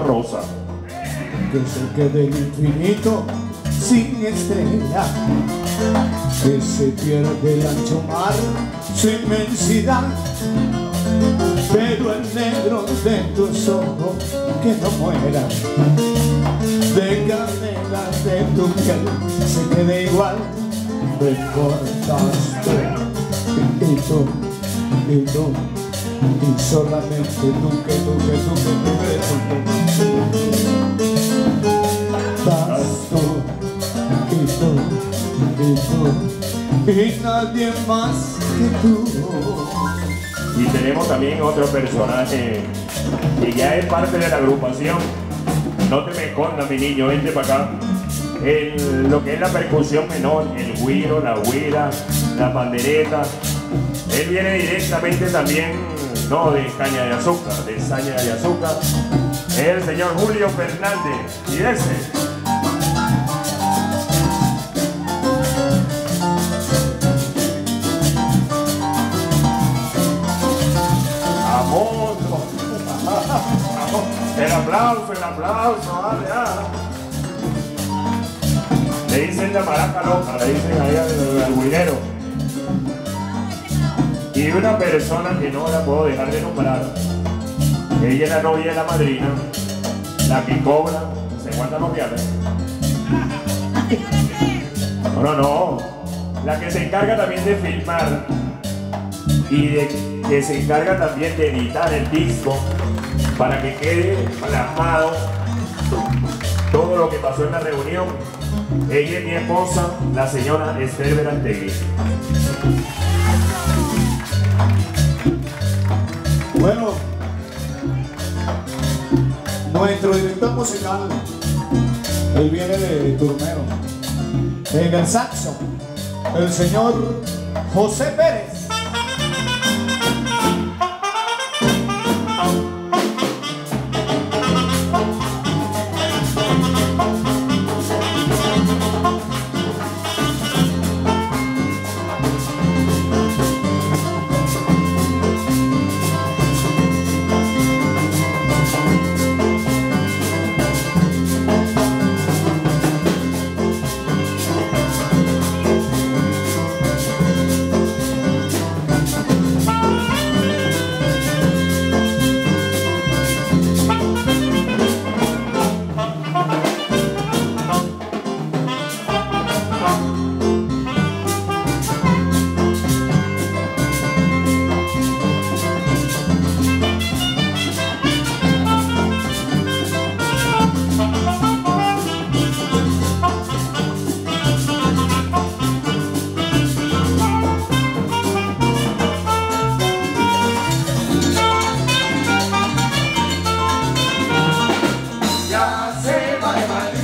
Rosa. Que se quede infinito sin estrella, que se pierde el ancho mar, su inmensidad, pero el negro de tus ojos que no muera, déjame la de tu piel, se quede igual, me cortas tú, y tú, y y solamente tú, que tú, que tú, que tú, tú, y tú, y tú, y nadie más que tú. Y tenemos también otro personaje que ya es parte de la agrupación. No te me escondas, mi niño, vente para acá. El- lo que es la percusión menor, el güiro, la huira, la pandereta. Él viene directamente también, no de caña de azúcar, de saña de azúcar. El señor Julio Fernández. Y ese. Amor, el aplauso, el aplauso, ah. Le dicen la maraca loca, le dicen ahí al, al una persona que no la puedo dejar de nombrar, ella es la novia de la madrina, la que cobra, ¿se cuántas los viajes? No, no, no, la que se encarga también de filmar y de, que se encarga también de editar el disco para que quede plasmado todo lo que pasó en la reunión. Ella es mi esposa, la señora Esther Berantegui. Bueno, nuestro director musical, él viene de Turmero, en el saxo, el señor José Pérez. vai, vai.